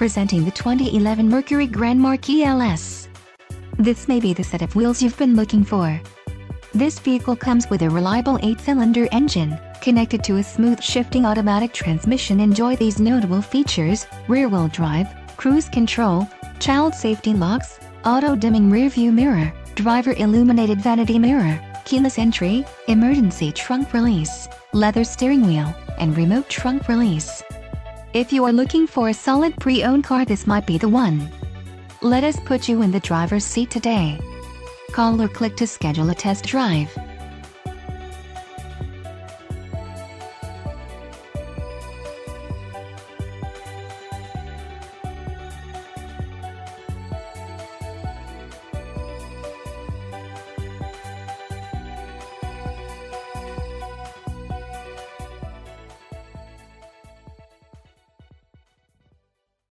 Presenting the 2011 Mercury Grand Marquis LS. This may be the set of wheels you've been looking for. This vehicle comes with a reliable 8-cylinder engine, connected to a smooth shifting automatic transmission. Enjoy these notable features, rear-wheel drive, cruise control, child safety locks, auto-dimming rear-view mirror, driver illuminated vanity mirror, keyless entry, emergency trunk release, leather steering wheel, and remote trunk release. If you are looking for a solid pre-owned car this might be the one. Let us put you in the driver's seat today. Call or click to schedule a test drive.